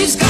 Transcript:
she's got